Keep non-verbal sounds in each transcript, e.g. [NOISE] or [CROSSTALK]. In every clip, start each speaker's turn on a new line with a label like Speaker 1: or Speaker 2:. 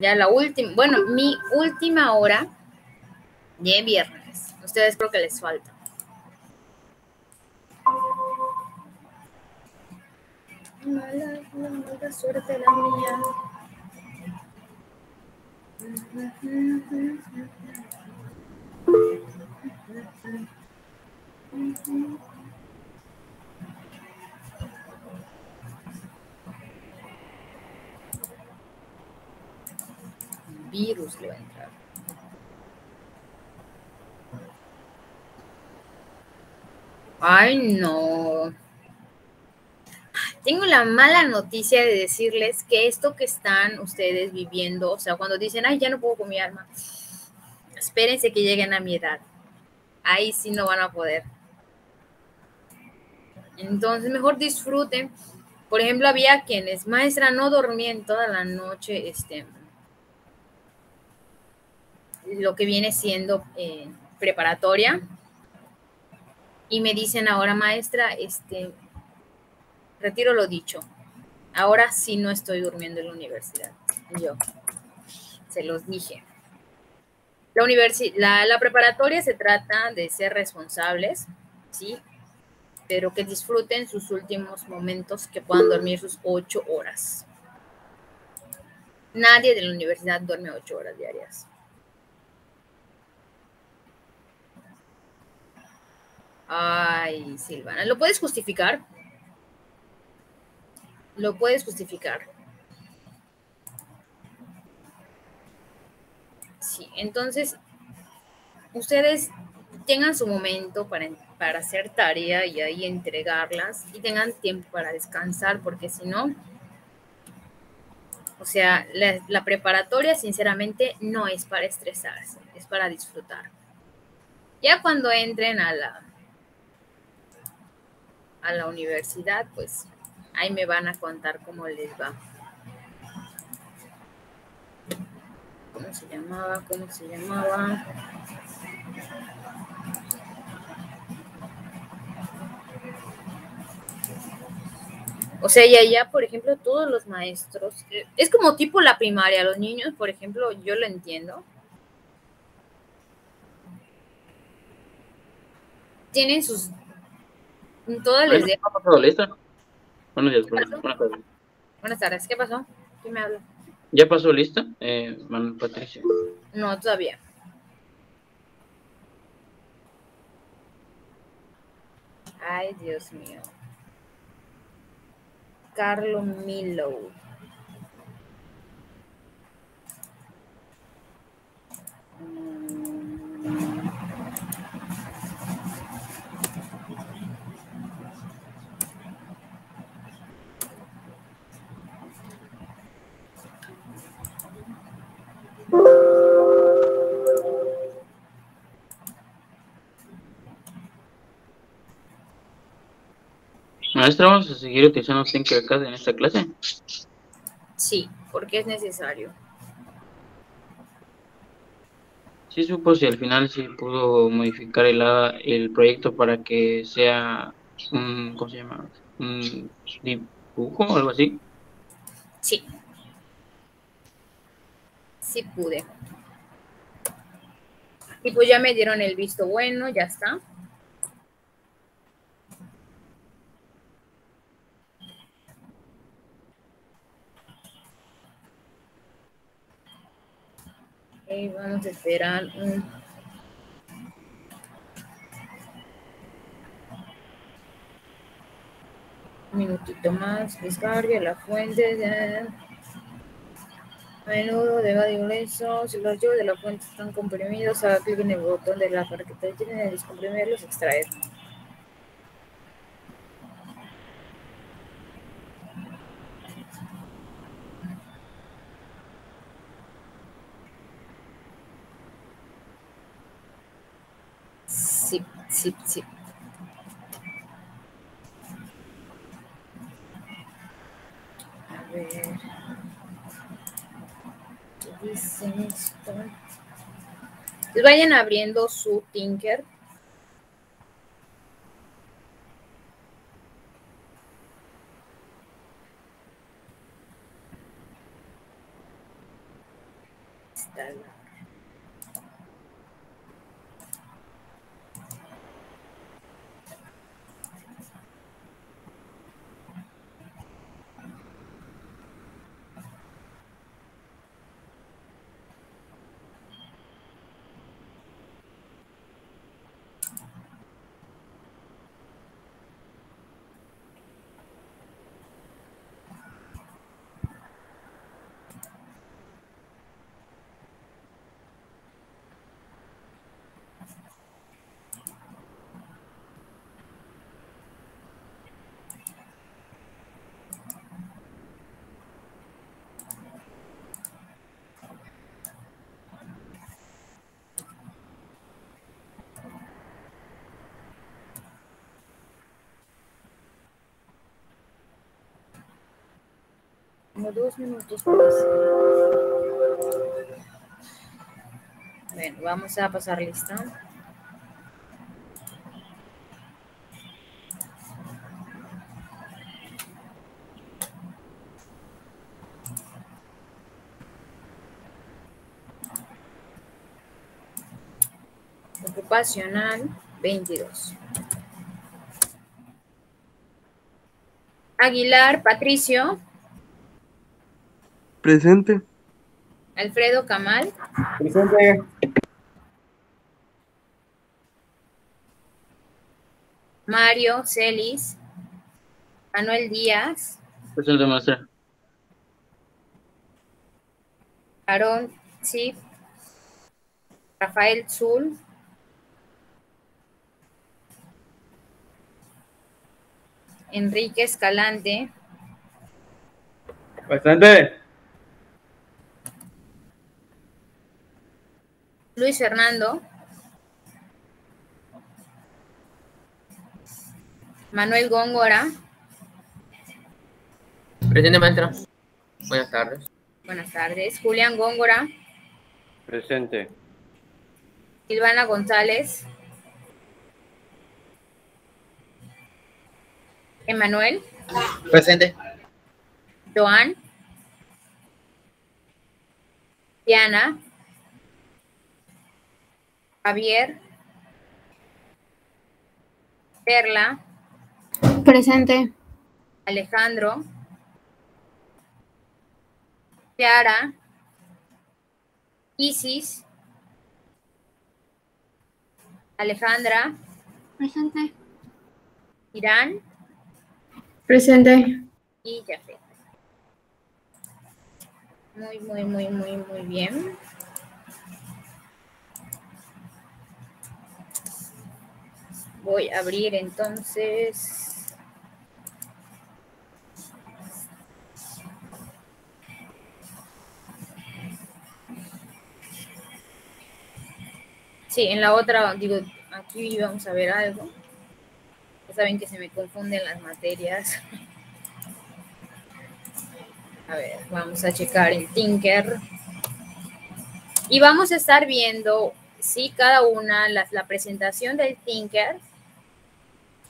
Speaker 1: Ya la última, bueno, mi última hora de viernes. Ustedes creo que les falta. Suerte la mía. Virus le va a entrar. Ay, no. Tengo la mala noticia de decirles que esto que están ustedes viviendo, o sea, cuando dicen, ay, ya no puedo con espérense que lleguen a mi edad. Ahí sí no van a poder. Entonces, mejor disfruten. Por ejemplo, había quienes, maestra, no dormían toda la noche, este, lo que viene siendo eh, preparatoria. Y me dicen ahora, maestra, este, retiro lo dicho. Ahora sí no estoy durmiendo en la universidad. Yo se los dije. La, la, la preparatoria se trata de ser responsables, ¿sí? Pero que disfruten sus últimos momentos, que puedan dormir sus ocho horas. Nadie de la universidad duerme ocho horas diarias. Ay, Silvana, ¿lo puedes justificar? Lo puedes justificar. Sí, entonces, ustedes tengan su momento para, para hacer tarea y ahí entregarlas y tengan tiempo para descansar, porque si no, o sea, la, la, preparatoria sinceramente no es para estresarse, es para disfrutar. Ya cuando entren a la, a la universidad, pues ahí me van a contar cómo les va. ¿Cómo se llamaba? ¿Cómo se llamaba? O sea, y allá, por ejemplo, todos los maestros, eh, es como tipo la primaria, los niños, por ejemplo, yo lo entiendo. Tienen sus todo les dejo.
Speaker 2: Buenos días, buenas, tardes.
Speaker 1: Buenas tardes, ¿qué pasó? ¿Quién me habla?
Speaker 2: ¿Ya pasó lista, eh, Manuel Patricia?
Speaker 1: No, todavía. Ay, Dios mío. Carlos Milo.
Speaker 2: Maestra, ¿vamos a seguir utilizando Tinkercad en esta clase?
Speaker 1: Sí, porque es necesario.
Speaker 2: Sí supo si al final sí pudo modificar el, el proyecto para que sea un, ¿cómo se llama? Un dibujo o algo así.
Speaker 1: Sí. Sí pude. Y pues ya me dieron el visto bueno, ya está. Vamos a esperar un minutito más. Descargue la fuente de menudo de ingreso. Si los archivos de la fuente están comprimidos, haga clic en el botón de la carpeta de descomprimirlos, extraer. Sí, sí. A ver. ¿Qué dice esto? Pues vayan abriendo su Tinker. Instalar. Dos minutos. Bueno, vamos a pasar lista. Ocupacional 22. Aguilar, Patricio.
Speaker 3: Presente.
Speaker 1: Alfredo Camal.
Speaker 3: Presente.
Speaker 1: Mario Celis. Manuel Díaz.
Speaker 2: Presente, maestra.
Speaker 1: Aarón Zip. Rafael Zul. Enrique Escalante.
Speaker 3: Presente.
Speaker 1: Luis Fernando. Manuel Góngora.
Speaker 4: Presente, maestra. Buenas tardes.
Speaker 1: Buenas tardes. Julián Góngora.
Speaker 3: Presente.
Speaker 1: Silvana González. Emanuel.
Speaker 4: Presente.
Speaker 1: Joan. Diana. Javier. Perla.
Speaker 5: Presente.
Speaker 1: Alejandro. Chiara. Isis. Alejandra.
Speaker 5: Presente.
Speaker 1: Irán
Speaker 5: Presente.
Speaker 1: y Jafet. Muy, muy, muy, muy, muy bien. Voy a abrir entonces. Sí, en la otra, digo, aquí vamos a ver algo. Ya saben que se me confunden las materias. [LAUGHS] A ver, vamos a checar en Tinker. Y vamos a estar viendo, sí, cada una, la presentación del Tinker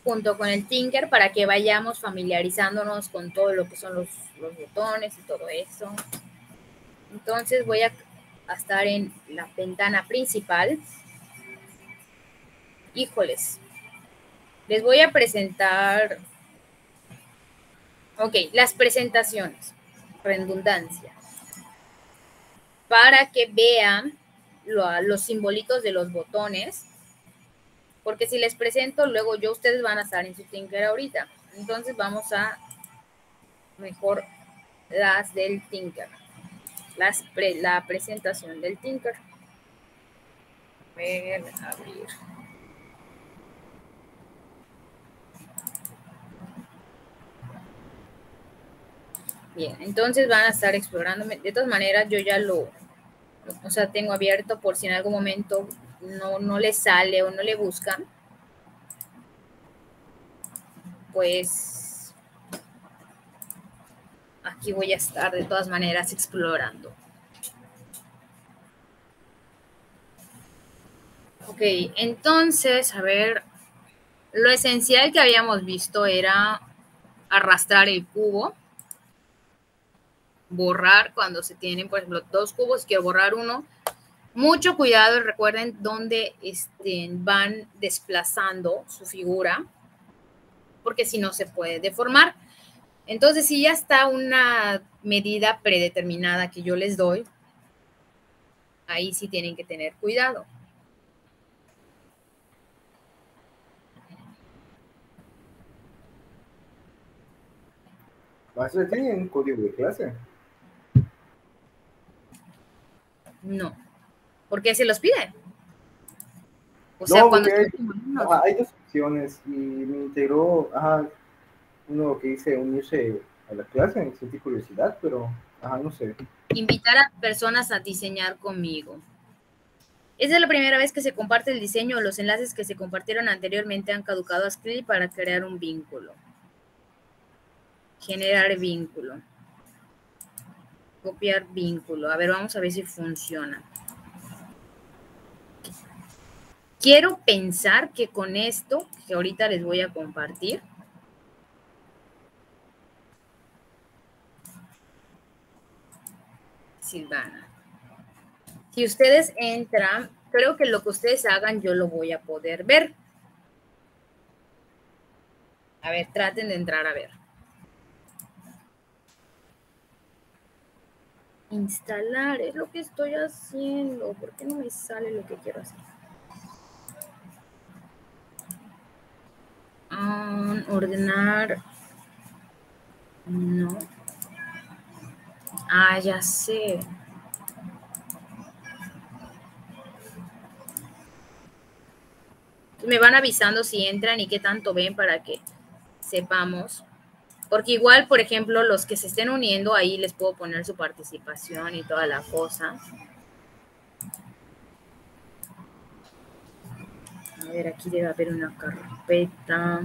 Speaker 1: junto con el Tinker para que vayamos familiarizándonos con todo lo que son los, botones y todo eso. Entonces voy a, a estar en la ventana principal. Híjoles, les voy a presentar, ok, las presentaciones, redundancia, para que vean lo- los simbolitos de los botones, porque si les presento, luego yo, ustedes van a estar en su Tinker ahorita. Entonces vamos a mejor las del Tinker, la presentación del Tinker. A abrir. Bien, entonces van a estar explorando. De todas maneras, yo ya lo, o sea, tengo abierto por si en algún momento no, no le sale o no le buscan. Pues aquí voy a estar de todas maneras explorando. Ok, entonces, a ver, lo esencial que habíamos visto era arrastrar el cubo borrar cuando se tienen, por ejemplo, dos cubos, quiero borrar uno. Mucho cuidado recuerden dónde estén, van desplazando su figura, porque si no se puede deformar. Entonces, si ya está una medida predeterminada que yo les doy, ahí sí tienen que tener cuidado.
Speaker 6: Maestro, ¿tiene un código de clase?
Speaker 1: No, porque se los pide. O
Speaker 6: No,
Speaker 1: sea, cuando
Speaker 6: porque hay, ajá, hay dos opciones y me integró, ajá, uno que dice unirse a la clase, sentí curiosidad, pero, ajá, no sé.
Speaker 1: invitar a personas a diseñar conmigo. Esa es la primera vez que se comparte el diseño o los enlaces que se compartieron anteriormente han caducado a Skrill para crear un vínculo. Generar vínculo. Copiar vínculo. A ver, vamos a ver si funciona. Quiero pensar que con esto, que ahorita les voy a compartir, Silvana. Si ustedes entran, creo que lo que ustedes hagan yo lo voy a poder ver. A ver, traten de entrar a ver. Instalar es lo que estoy haciendo. ¿Por qué no me sale lo que quiero hacer? Ah, ordenar. No. Ah, ya sé. Me van avisando si entran y qué tanto ven para que sepamos. Porque igual, por ejemplo, los que se estén uniendo, ahí les puedo poner su participación y toda la cosa. Ver, aquí debe haber una carpeta.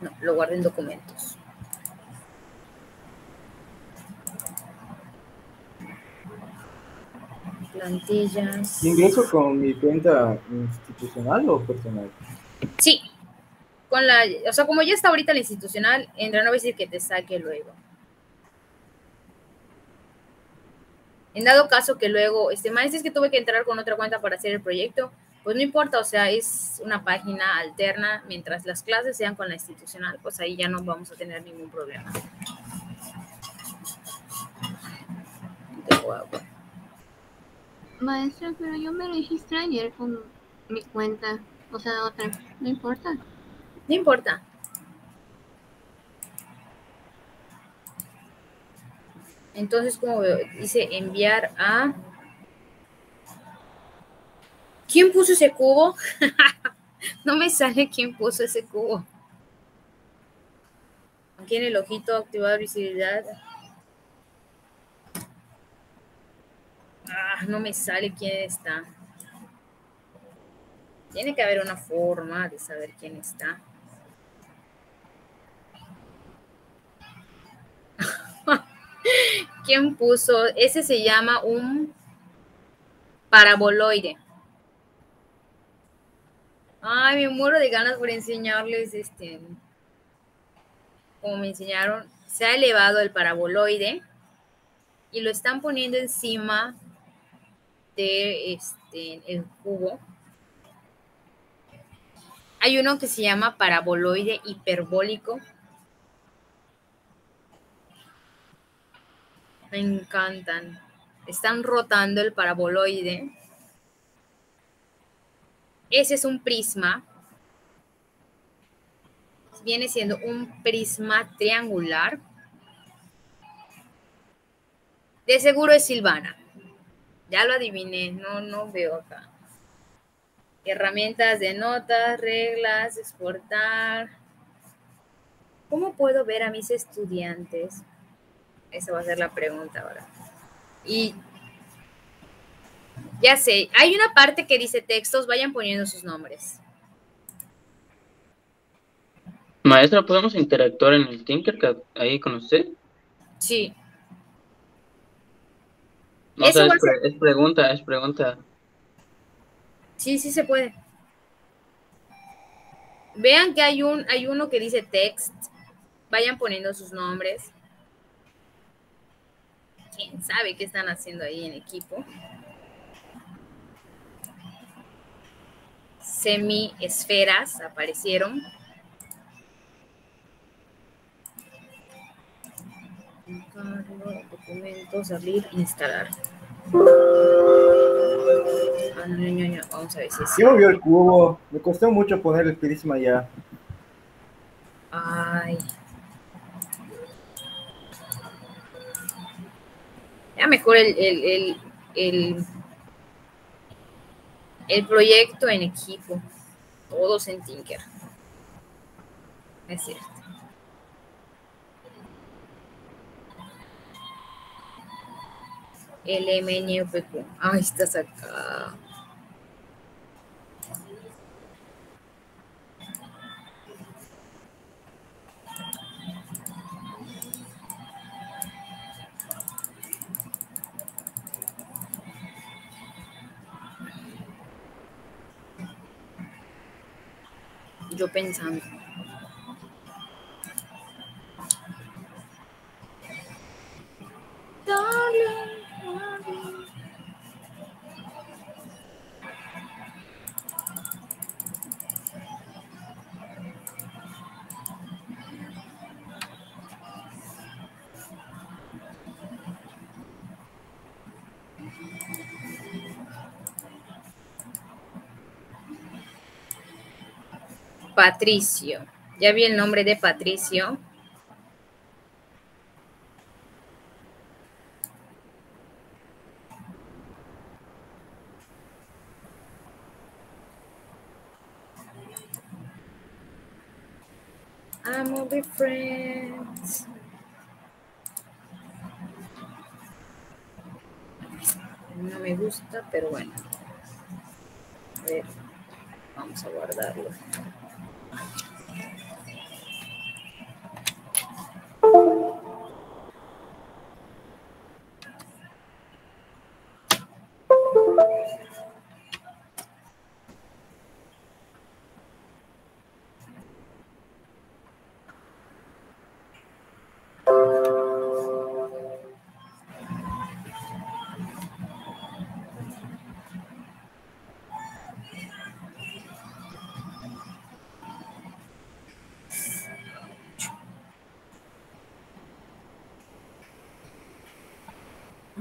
Speaker 1: No, lo guardo en documentos. Plantillas.
Speaker 6: ¿Ingreso con mi cuenta institucional o personal?
Speaker 1: Sí. Con la, o sea, como ya está ahorita la institucional, entra, no va a decir que te saque luego. En dado caso que luego, este maestro es que tuve que entrar con otra cuenta para hacer el proyecto, pues no importa, o sea, es una página alterna, mientras las clases sean con la institucional, pues ahí ya no vamos a tener ningún problema.
Speaker 5: Maestra, pero yo me registré ayer con mi cuenta. O sea, otra. No importa.
Speaker 1: No importa. Entonces, como dice enviar a... ¿Quién puso ese cubo? [LAUGHS] no me sale quién puso ese cubo. Aquí en el ojito, activar visibilidad. Ah, no me sale quién está. Tiene que haber una forma de saber quién está. ¿Quién puso? Ese se llama un paraboloide. Ay, me muero de ganas por enseñarles este. Como me enseñaron, se ha elevado el paraboloide y lo están poniendo encima de este el cubo. Hay uno que se llama paraboloide hiperbólico. Me encantan. Están rotando el paraboloide. Ese es un prisma. Viene siendo un prisma triangular. De seguro es Silvana. Ya lo adiviné, no, no veo acá. Herramientas de notas, reglas, exportar. ¿Cómo puedo ver a mis estudiantes? Esa va a ser la pregunta ahora. Y ya sé, hay una parte que dice textos, vayan poniendo sus nombres.
Speaker 2: Maestra, ¿podemos interactuar en el Tinkercad ahí con usted?
Speaker 1: Sí.
Speaker 2: No,
Speaker 1: Eso
Speaker 2: o sea, es, pre- es pregunta, es pregunta.
Speaker 1: Sí, sí se puede. Vean que hay un, hay uno que dice text. Vayan poniendo sus nombres. Quién sabe qué están haciendo ahí en equipo. Semi-esferas aparecieron. Encargo, documentos, abrir, instalar. Ah, no, no, Vamos a ver si es.
Speaker 6: ¿Quién movió el cubo? Me costó mucho poner el prisma ya.
Speaker 1: Ay. Mejor el, el, el, el, proyecto en equipo. Todos en Tinker. Es cierto. LMNUPQ. Ay, estás acá. Yo pensando. Patricio. Ya vi el nombre de Patricio. I'm friends. No me gusta, pero bueno.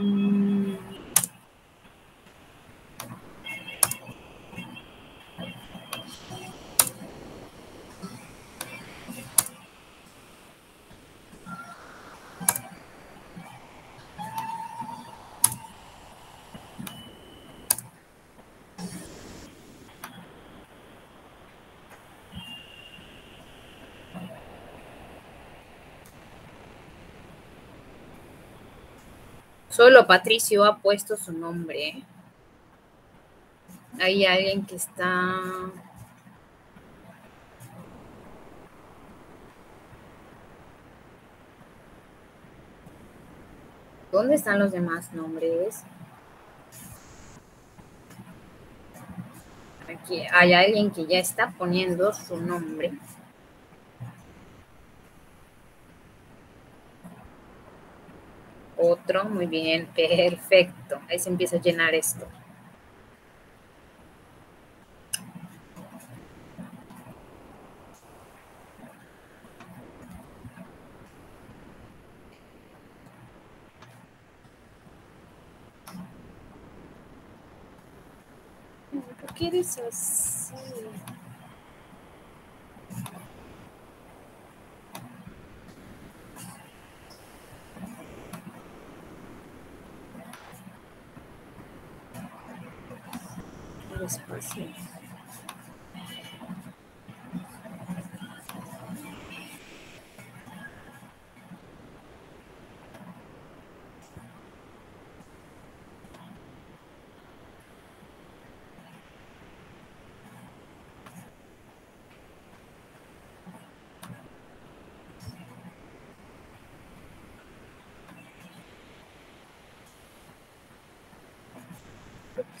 Speaker 1: um, Solo Patricio ha puesto su nombre. Hay alguien que está. ¿Dónde están los demás nombres? Aquí hay alguien que ya está poniendo su nombre. otro, muy bien, [LAUGHS] perfecto. Ahí se empieza a llenar esto. Qué dices?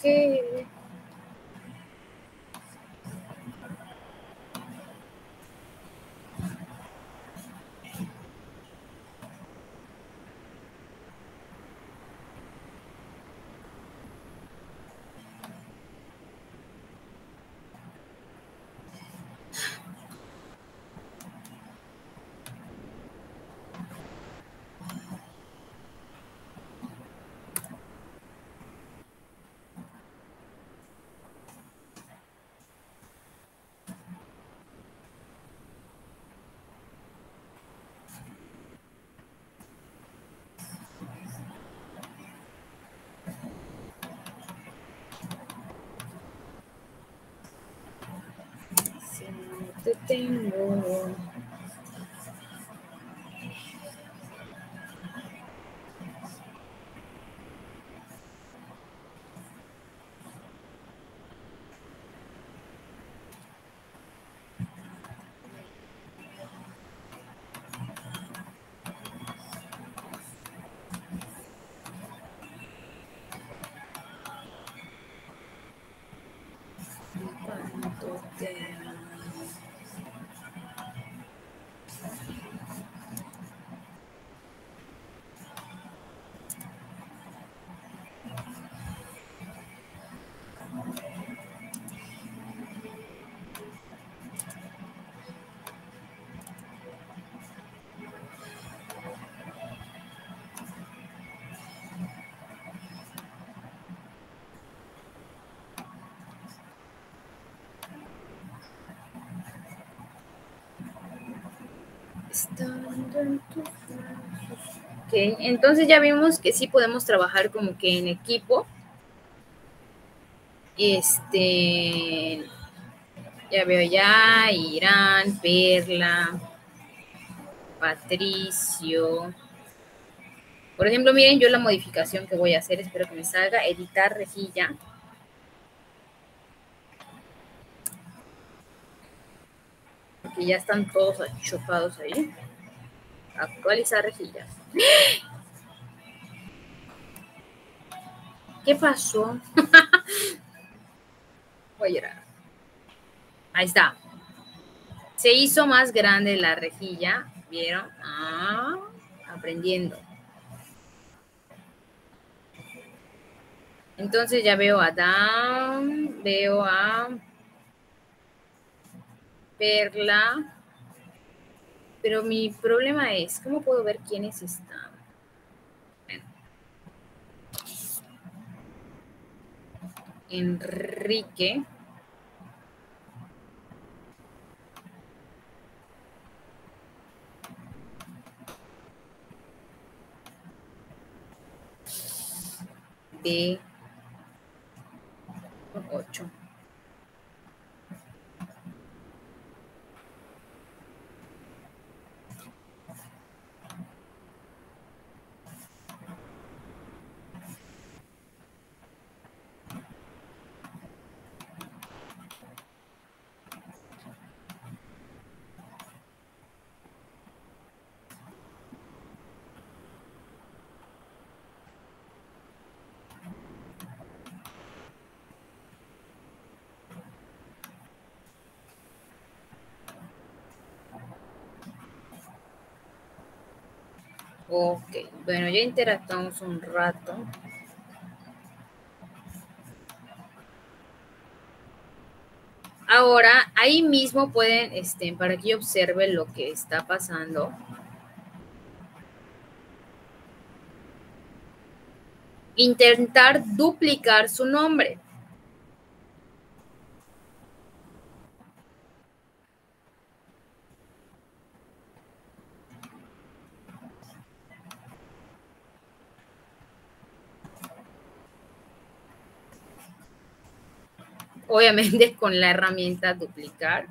Speaker 1: ¿Qué? Si no te Estando en tus brazos. Ok, entonces ya vimos que sí podemos trabajar como que en equipo. Este, ya veo ya, Irán, Perla, Patricio. Por ejemplo, miren yo la modificación que voy a hacer, espero que me salga, editar rejilla. Porque ya están todos achopados ahí. Actualizar rejillas. ¿Qué pasó? [LAUGHS] Voy a llorar. Ahí está. Se hizo más grande la rejilla. ¿Vieron? Ah, aprendiendo. Entonces ya veo a Dan, veo a Perla. Pero mi problema es, ¿cómo puedo ver quiénes están? Enrique. De 8. Ok, bueno, ya interactuamos un rato. Ahora, ahí mismo pueden, este, para que yo observe lo que está pasando. Intentar duplicar su nombre. Obviamente [LAUGHS] con la herramienta duplicar.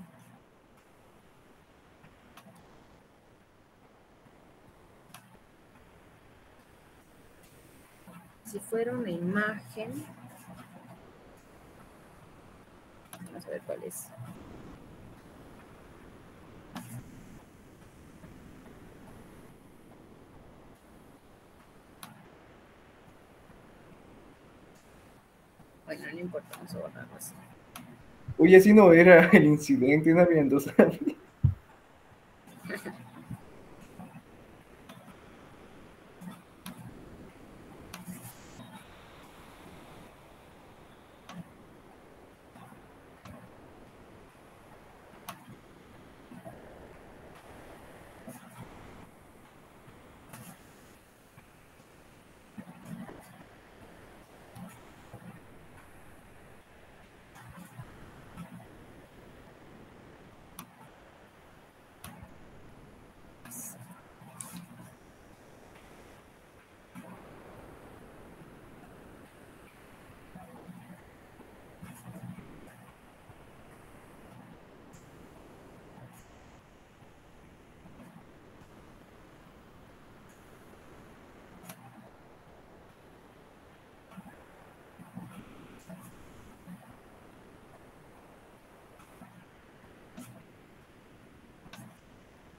Speaker 1: Si fuera una imagen, vamos a ver cuál es. Bueno, no importa, vamos a borrarlo así.
Speaker 6: Oye, si no era el incidente, no habían dos años.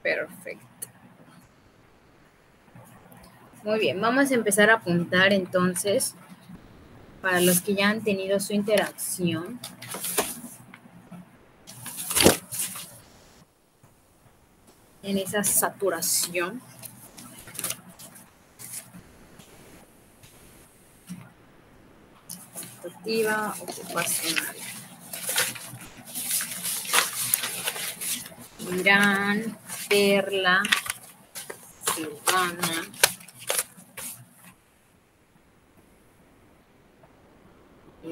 Speaker 1: Perfecto. Muy bien, vamos a empezar a apuntar entonces para los que ya han tenido su interacción. En esa saturación. Activa, ocupacional. Irán, Perla, Silvana.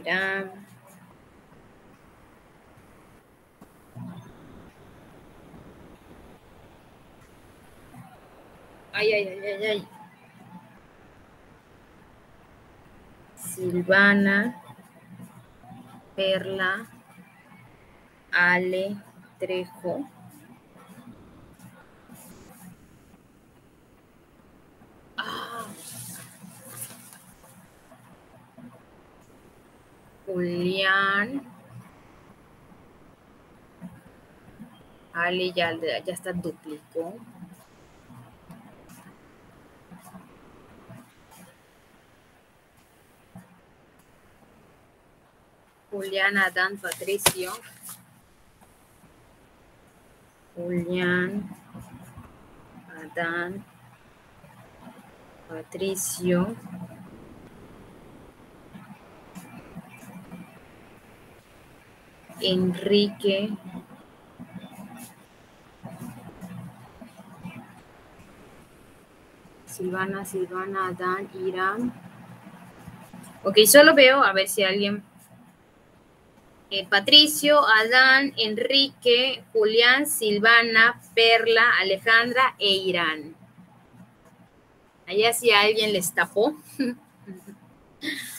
Speaker 1: Irán. Ay, ay, ay, ay, ay. Silvana, Perla, Ale, Trejo. Julián. Ale ya, ya está duplicó. Julián, Adán, Patricio. Julián, Adán, Patricio. Enrique. Silvana, Silvana, Adán, Irán. Ok, solo veo a ver si alguien eh, Patricio, Adán, Enrique, Julián, Silvana, Perla, Alejandra e Irán. Allá si alguien les tapó. [LAUGHS]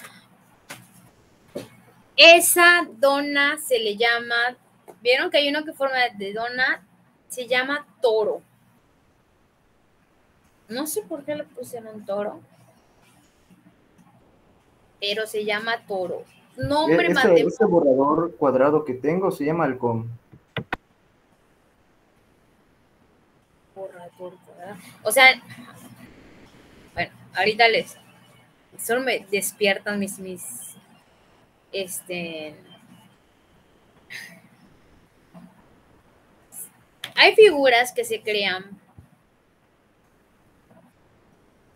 Speaker 1: Esa dona se le llama, vieron que hay uno que forma de dona, se llama toro. No sé por qué le pusieron toro, pero se llama toro nombre
Speaker 6: ese,
Speaker 1: matemático.
Speaker 6: ese borrador cuadrado que tengo se llama halcón.
Speaker 1: Borrador cuadrado. O sea, bueno, ahorita les. Solo me despiertan mis. mis este. Hay figuras que se crean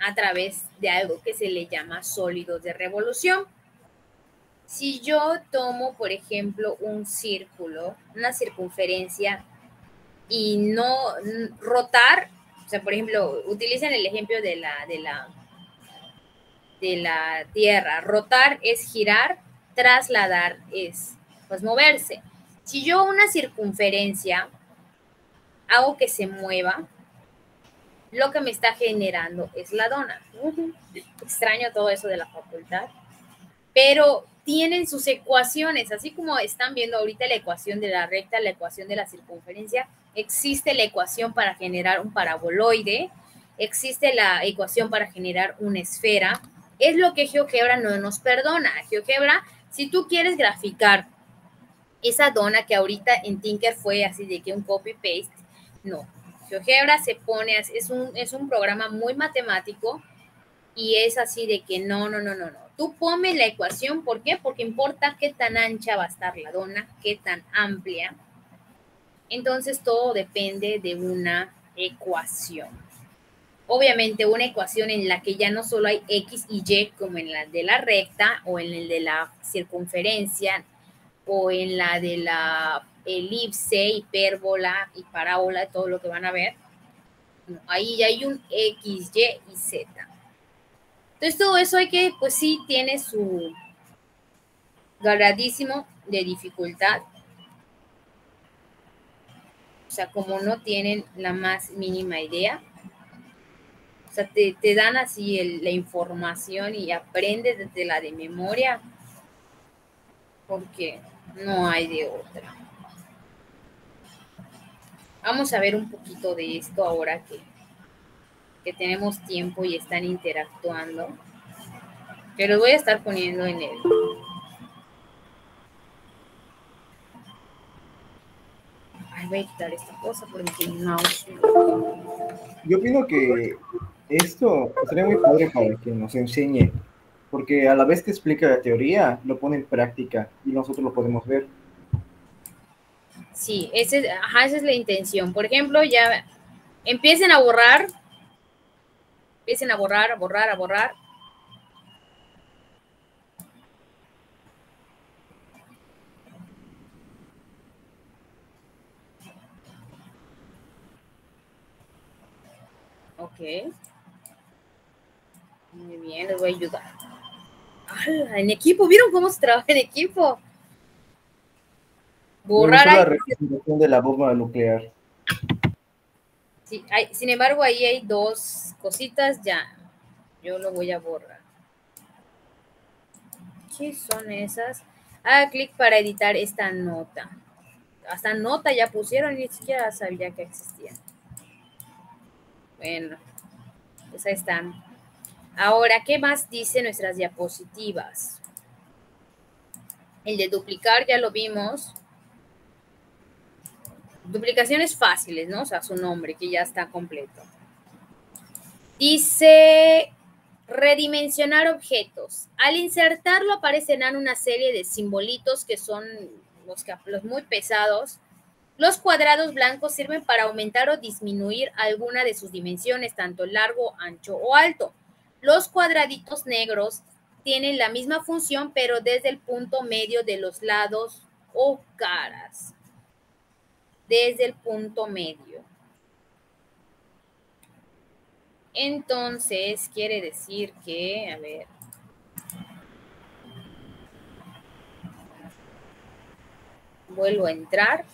Speaker 1: a través de algo que se le llama sólidos de revolución. Si yo tomo, por ejemplo, un círculo, una circunferencia, y no rotar, o sea, por ejemplo, utilicen el ejemplo de la, de la, de la Tierra. Rotar es girar, trasladar es, pues, moverse. Si yo una circunferencia hago que se mueva, lo que me está generando es la dona. Extraño todo eso de la facultad pero tienen sus ecuaciones, así como están viendo ahorita la ecuación de la recta, la ecuación de la circunferencia, existe la ecuación para generar un paraboloide, existe la ecuación para generar una esfera. Es lo que GeoGebra no nos perdona. GeoGebra, si tú quieres graficar esa dona que ahorita en Tinker fue así de que un copy-paste, no. GeoGebra se pone, es un, es un programa muy matemático y es así de que no, no, no, no, no. Tú ponme la ecuación, ¿por qué? Porque importa qué tan ancha va a estar la dona, qué tan amplia. Entonces todo depende de una ecuación. Obviamente una ecuación en la que ya no solo hay X y Y como en la de la recta o en el de la circunferencia o en la de la elipse, hipérbola y parábola, todo lo que van a ver. ahí ya hay un X, Y y Z. Entonces todo eso hay que, pues sí, tiene su gradísimo de dificultad. O sea, como no tienen la más mínima idea. Sea, te, dan así la información y aprendes desde la de memoria. Porque no hay de otra. Vamos a ver un poquito de esto ahora que que tenemos tiempo y están interactuando. Pero voy a estar poniendo en el... Voy a quitar esta cosa porque no.
Speaker 6: Yo opino que esto sería muy padre para que nos enseñe, porque a la vez que explica la teoría, lo pone en práctica y nosotros lo podemos ver.
Speaker 1: Sí, ese, esa es la intención. Por ejemplo, ya empiecen a borrar Empiecen a borrar, a borrar, a borrar. Ok. Muy bien, les voy a ayudar. ¡Hala! En equipo, ¿vieron cómo se trabaja en equipo?
Speaker 6: Borrar. la representación de la bomba nuclear
Speaker 1: sin embargo, ahí hay dos cositas ya. Yo lo voy a borrar. ¿Qué son esas? Haga clic para editar esta nota. Hasta nota ya pusieron, ni siquiera sabía que existía. Bueno, pues ahí están. Ahora, ¿qué más dice nuestras diapositivas? El de duplicar ya lo vimos. Duplicaciones fáciles, ¿no? O sea, su nombre, que ya está completo. Dice redimensionar objetos. Al insertarlo aparecerán una serie de simbolitos que son los, los muy pesados. Los cuadrados blancos sirven para aumentar o disminuir alguna de sus dimensiones, tanto largo, ancho o alto. Los cuadraditos negros tienen la misma función, pero desde el punto medio de los lados o caras desde el punto medio. Entonces, quiere decir que, a ver, vuelvo a entrar.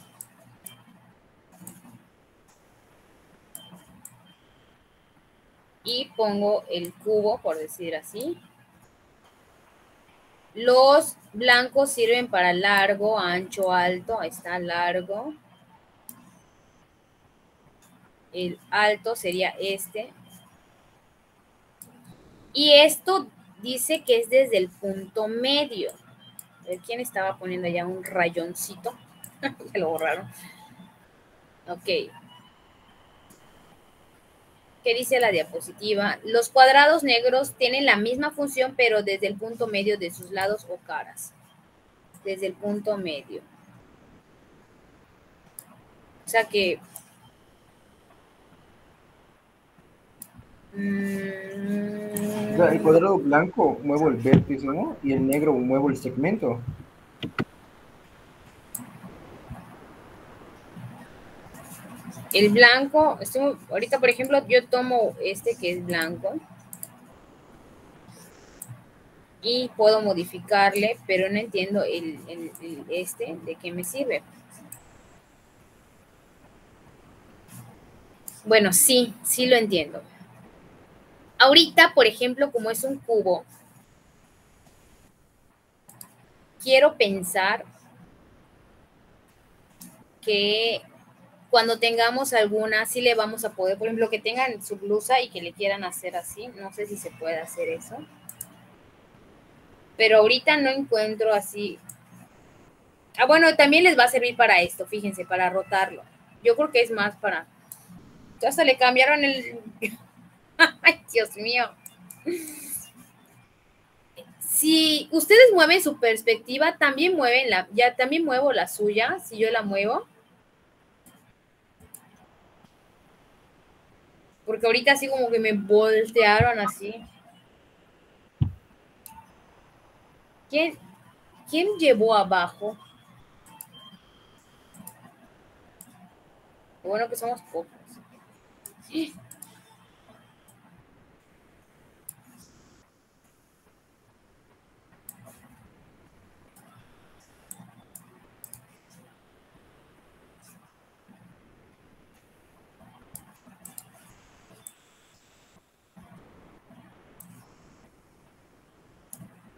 Speaker 1: Y pongo el cubo, por decir así. Los blancos sirven para largo, ancho, alto. Ahí está largo el alto sería este. Y esto dice que es desde el punto medio. ¿Quién estaba poniendo allá un rayoncito? [LAUGHS] Se lo borraron. Ok. ¿Qué dice la diapositiva? Los cuadrados negros tienen la misma función, pero desde el punto medio de sus lados o caras. Desde el punto medio. O sea que
Speaker 6: el cuadrado blanco muevo el vértice, ¿no? Y el negro muevo el segmento.
Speaker 1: El blanco, ahorita por ejemplo yo tomo este que es blanco y puedo modificarle, pero no entiendo el, este de qué me sirve. Bueno, sí, sí lo entiendo. Ahorita, por ejemplo, como es un cubo, quiero pensar que cuando tengamos alguna, sí le vamos a poder, por ejemplo, que tengan su blusa y que le quieran hacer así. No sé si se puede hacer eso. Pero ahorita no encuentro así. Ah, bueno, también les va a servir para esto, fíjense, para rotarlo. Yo creo que es más para. Hasta le cambiaron el. [LAUGHS] Ay, Dios mío. Si ustedes mueven su perspectiva, también mueven la, ya también muevo la suya, si yo la muevo. Porque ahorita así como que me voltearon así. ¿Quién, quién llevó abajo? Bueno que somos pocos.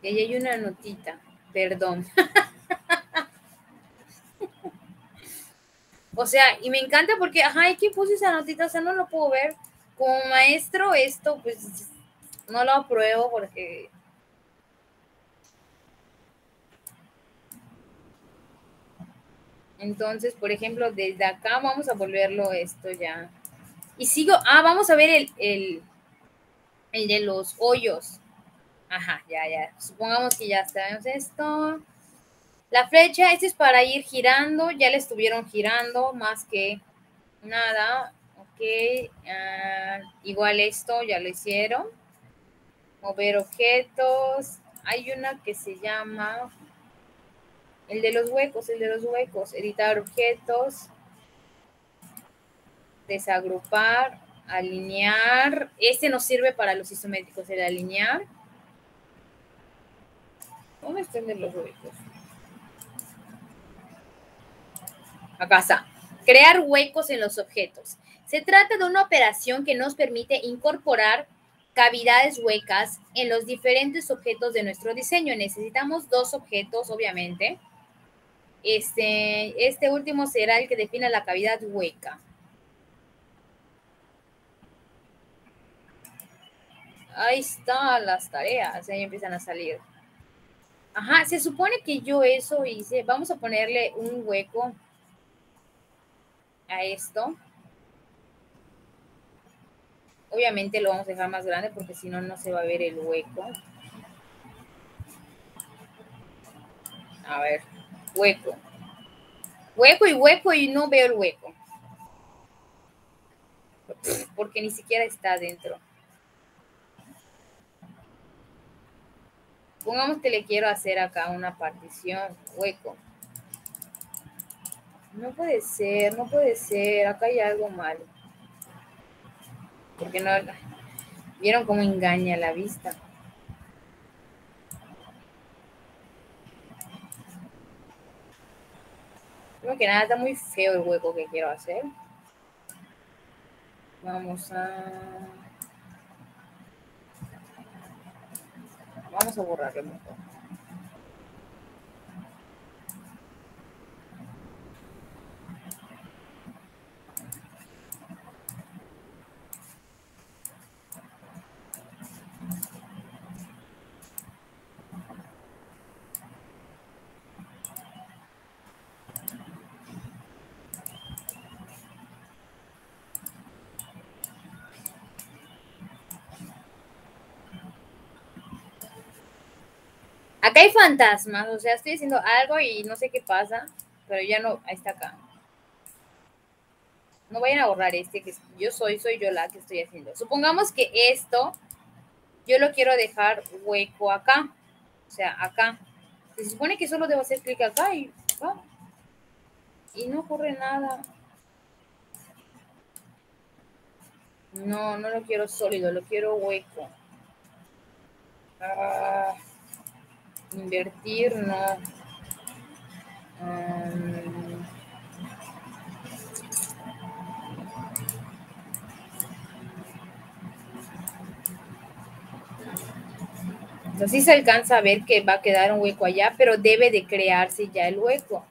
Speaker 1: Y ahí hay una notita, perdón. [LAUGHS] o sea, y me encanta porque, ajá, ¿y quién puso esa notita? O sea, no lo puedo ver. Como maestro, esto, pues, no lo apruebo porque... Entonces, por ejemplo, desde acá vamos a volverlo esto ya. Y sigo, ah, vamos a ver el, el, el de los hoyos. Ajá, ya, ya. Supongamos que ya sabemos esto. La flecha, este es para ir girando. Ya le estuvieron girando más que nada. Ok. ah, igual esto ya lo hicieron. Mover objetos. Hay una que se llama el de los huecos, el de los huecos. Editar objetos. Desagrupar. Alinear. Este nos sirve para los isométricos, el alinear. ¿Dónde están de los huecos? Acá está. Crear huecos en los objetos. Se trata de una operación que nos permite incorporar cavidades huecas en los diferentes objetos de nuestro diseño. Necesitamos dos objetos, obviamente. Este, este último será el que define la cavidad hueca. Ahí están las tareas, ahí empiezan a salir. Ajá, se supone que yo eso hice. Vamos a ponerle un hueco a esto. Obviamente lo vamos a dejar más grande porque si no, no se va a ver el hueco. A ver, hueco. Hueco y hueco y no veo el hueco. Porque ni siquiera está adentro. Pongamos que le quiero hacer acá una partición, hueco. No puede ser, no puede ser. Acá hay algo malo. Porque no. ¿Vieron cómo engaña la vista? Creo que nada, está muy feo el hueco que quiero hacer. Vamos a. Vamos a borrarlo mejor. Hay fantasmas, o sea, estoy haciendo algo y no sé qué pasa, pero ya no, ahí está acá. No vayan a borrar este, que yo soy, soy yo la que estoy haciendo. Supongamos que esto, yo lo quiero dejar hueco acá, o sea, acá. Se supone que solo debo hacer clic acá y, ah, y no ocurre nada. No, no lo quiero sólido, lo quiero hueco. Ah. Invertir, no. Um, sea, sí se alcanza a ver que va a quedar un hueco allá, pero debe de crearse ya el hueco.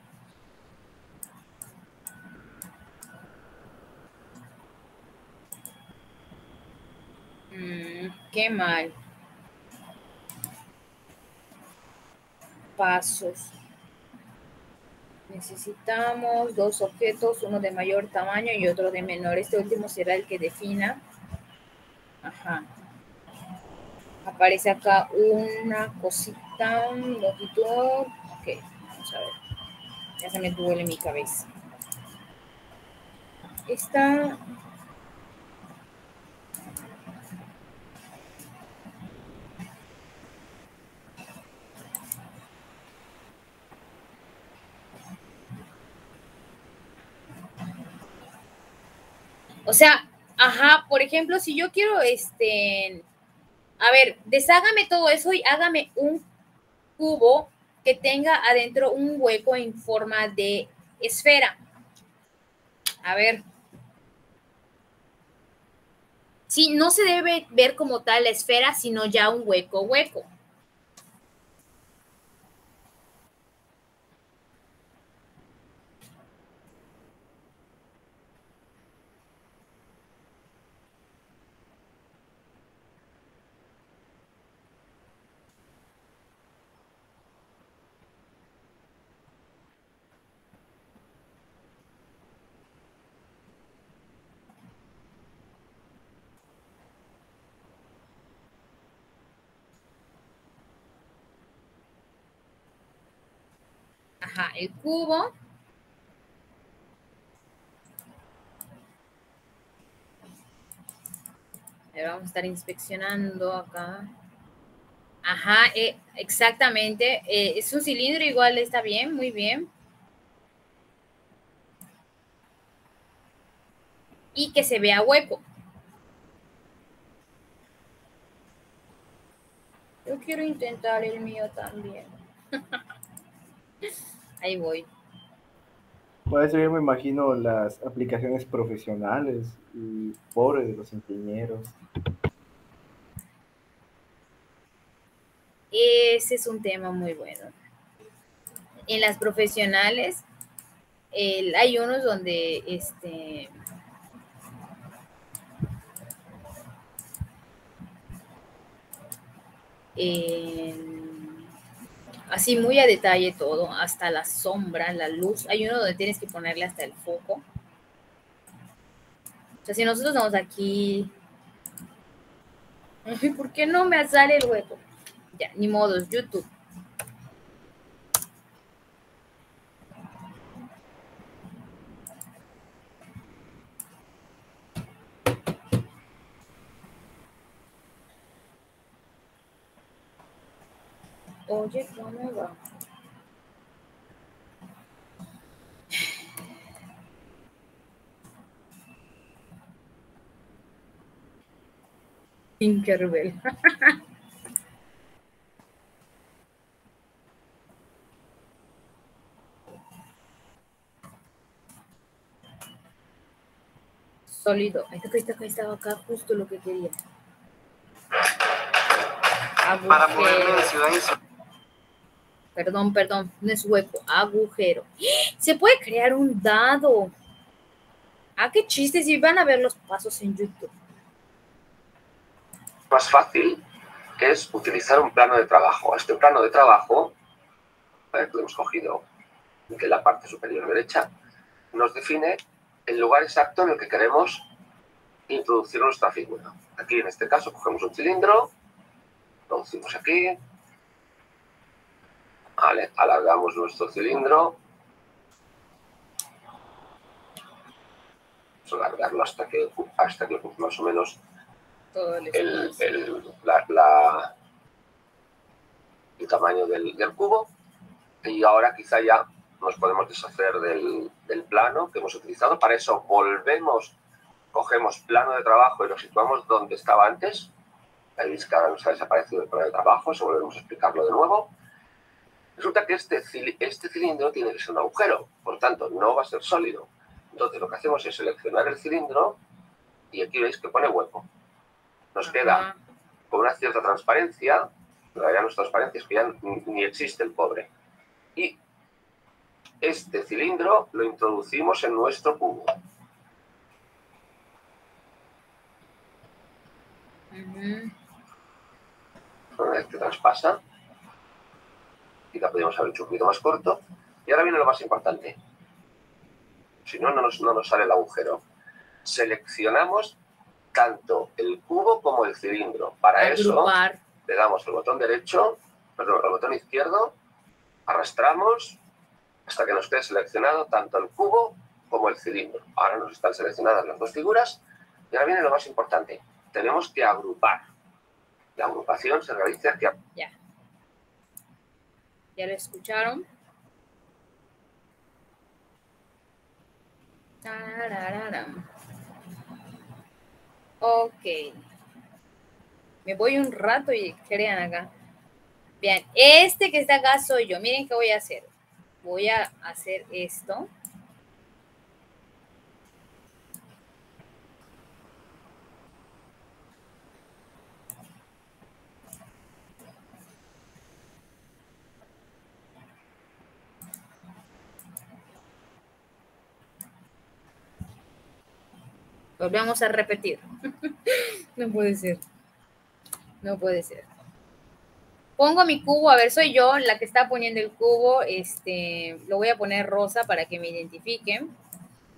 Speaker 1: Mm, qué mal. Pasos. Necesitamos dos objetos, uno de mayor tamaño y otro de menor. Este último será el que defina. Ajá. Aparece acá una cosita, longitud. Ok, vamos a ver. Ya se me duele mi cabeza. Esta O sea, ajá, por ejemplo, si yo quiero, este, a ver, deshágame todo eso y hágame un cubo que tenga adentro un hueco en forma de esfera. A ver. Sí, no se debe ver como tal la esfera, sino ya un hueco, hueco. El cubo. Vamos a estar inspeccionando acá. Ajá, eh, exactamente. Eh, es un cilindro igual, está bien, muy bien. Y que se vea hueco. Yo quiero intentar el mío también. [LAUGHS] Ahí voy.
Speaker 6: Por eso yo me imagino las aplicaciones profesionales y pobres de los ingenieros.
Speaker 1: Ese es un tema muy bueno. En las profesionales el- hay unos donde este así muy a detalle todo, hasta la sombra, la luz. Hay uno donde tienes que ponerle hasta el foco. O sea, si nosotros estamos aquí. ¿Por qué no me sale el hueco? Ya, ni modos, YouTube. Oye, ¿cómo va? Tinkerbell. [LAUGHS] Sólido. Ahí está, ahí está, acá justo lo que quería.
Speaker 7: Para moverme de ciudad en ciudad.
Speaker 1: Perdón, perdón, no es hueco, agujero. Se puede crear un dado. Ah, qué chistes, y van a ver los pasos en YouTube.
Speaker 7: más fácil es utilizar un plano de trabajo. Este plano de trabajo, que hemos cogido de la parte superior derecha, nos define el lugar exacto en el que queremos introducir nuestra figura. Aquí, en este caso, cogemos un cilindro, lo introducimos aquí, vale, alargamos nuestro cilindro, vamos a alargarlo hasta que, hasta que más o menos
Speaker 1: el
Speaker 7: el, la- la- el tamaño del, del cubo y ahora quizá ya nos podemos deshacer del, del plano que hemos utilizado. Para eso volvemos, cogemos plano de trabajo y lo situamos donde estaba antes. Ahí veis que ahora nos ha desaparecido el plano de trabajo, eso volvemos a explicarlo de nuevo. Resulta que este, este cilindro tiene que ser un agujero, por tanto no va a ser sólido. Entonces lo que hacemos es seleccionar el cilindro y aquí veis que pone hueco. Nos queda con una cierta transparencia en realidad no es transparencia, es que ya ni, existe el cobre. Y este cilindro lo introducimos en nuestro cubo. Una vez que traspasa, quizá podríamos haber hecho un poquito más corto. Y ahora viene lo más importante. Si no, no nos, no nos sale el agujero. Seleccionamos tanto el cubo como el cilindro. Para eso le damos el botón derecho, perdón, el botón izquierdo, arrastramos hasta que nos quede seleccionado tanto el cubo como el cilindro. Ahora nos están seleccionadas las dos figuras y ahora viene lo más importante. Tenemos que agrupar. La agrupación se realiza hacia
Speaker 1: Ya. ¿Ya lo escucharon? Ok. Me voy un rato y crean acá. Bien, este que está acá soy yo. Miren qué voy a hacer. Voy a hacer esto. Volvemos a repetir. [LAUGHS] no puede ser. No puede ser. Pongo mi cubo, a ver, soy yo la que está poniendo el cubo. Este, lo voy a poner rosa para que me identifiquen.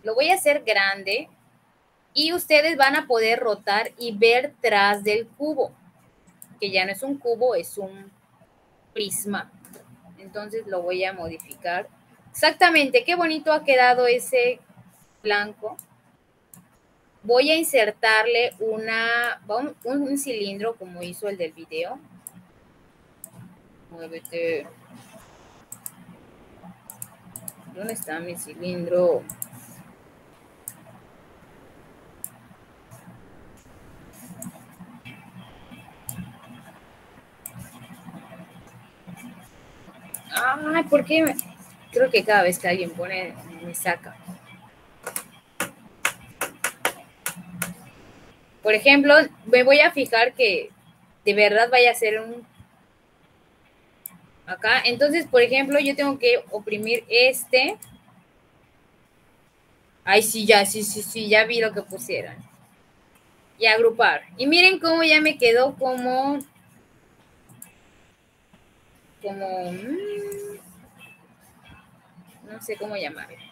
Speaker 1: Lo voy a hacer grande y ustedes van a poder rotar y ver tras del cubo, que ya no es un cubo, es un prisma. Entonces lo voy a modificar. Exactamente, qué bonito ha quedado ese blanco voy a insertarle una, un, un cilindro como hizo el del video. Muévete. ¿Dónde está mi cilindro? Ay, ¿por qué? Creo que cada vez que alguien pone, me saca. Por ejemplo, me voy a fijar que de verdad vaya a ser un acá. Entonces, por ejemplo, yo tengo que oprimir este. Ay, sí, ya, sí, sí, sí, ya vi lo que pusieron. Y agrupar. Y miren cómo ya me quedó como. Como. mm, no sé cómo llamarlo.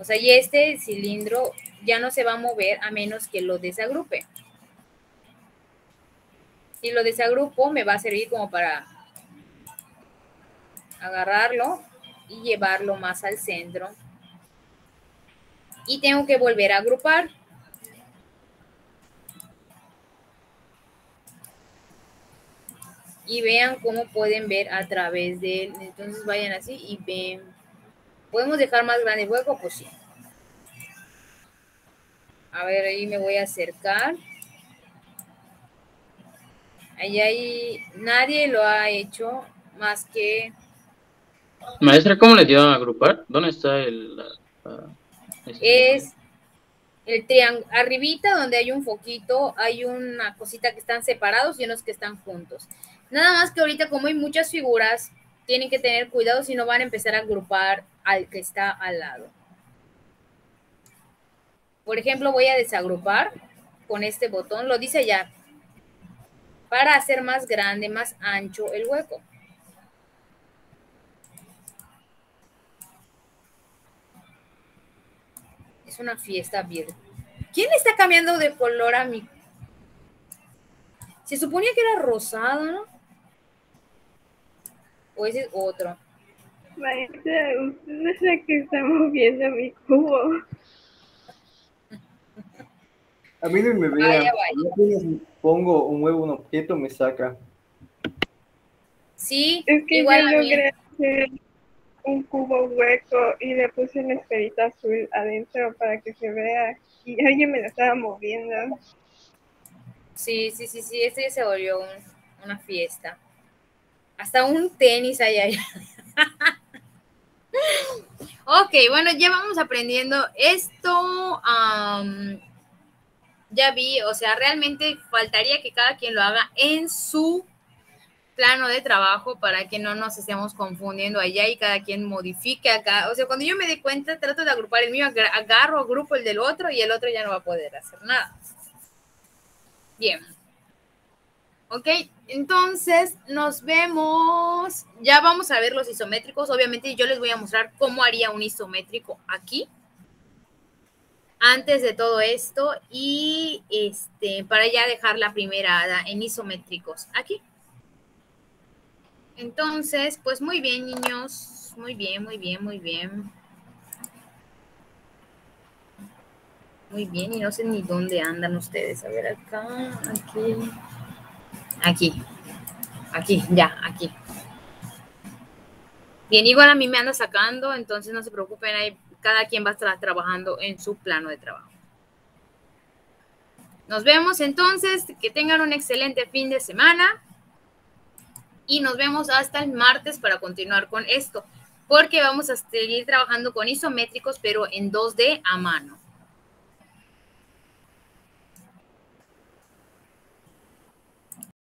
Speaker 1: O sea, y este cilindro ya no se va a mover a menos que lo desagrupe. Si lo desagrupo, me va a servir como para agarrarlo y llevarlo más al centro. Y tengo que volver a agrupar. Y vean cómo pueden ver a través de él. Entonces vayan así y ven. ¿Podemos dejar más grande el hueco? Pues sí. A ver, ahí me voy a acercar. Ahí hay, nadie lo ha hecho más que,
Speaker 2: Maestra, ¿cómo le dio a agrupar? ¿Dónde está el... este?
Speaker 1: es el triángulo, arribita donde hay un foquito, hay una cosita que están separados y unos que están juntos. Nada más que ahorita como hay muchas figuras, tienen que tener cuidado si no van a empezar a agrupar al que está al lado. Por ejemplo, voy a desagrupar con este botón, lo dice ya, para hacer más grande, más ancho el hueco. Es una fiesta virtual. ¿Quién está cambiando de color a mi? Se suponía que era rosado, ¿no? O ese es otro.
Speaker 5: Maestra, usted es la que está moviendo mi cubo.
Speaker 6: A mí no me
Speaker 1: Vaya,
Speaker 6: vean.
Speaker 1: vaya.
Speaker 6: Yo apenas pongo un huevo, un objeto, me saca.
Speaker 1: Sí,
Speaker 5: Es que
Speaker 1: igual
Speaker 5: yo logré hacer un cubo hueco y le puse una esferita azul adentro para que se vea. Y alguien me lo estaba moviendo.
Speaker 1: Sí, sí, sí, sí, esto ya se volvió un- una fiesta. Hasta un tenis hay ahí. ok, bueno, ya vamos aprendiendo esto. am, ya vi, o sea, realmente faltaría que cada quien lo haga en su plano de trabajo para que no nos estemos confundiendo allá y cada quien modifique acá. O sea, cuando yo me dé cuenta, trato de agrupar el mío, agar- agarro, agrupo el del otro y el otro ya no va a poder hacer nada. Bien. Ok, entonces nos vemos. Ya vamos a ver los isométricos. Obviamente yo les voy a mostrar cómo haría un isométrico aquí. Antes de todo esto y este para ya dejar la primera en isométricos aquí. Entonces, pues muy bien, niños. Muy bien, muy bien, muy bien. Muy bien, y no sé ni dónde andan ustedes. A ver, acá, aquí. Aquí. Aquí, ya, aquí. Bien, igual a mí me anda sacando, entonces no se preocupen, cada quien va a estar trabajando en su plano de trabajo. Nos vemos entonces, que tengan un excelente fin de semana y nos vemos hasta el martes para continuar con esto, porque vamos a seguir trabajando con isométricos, pero en 2D a mano.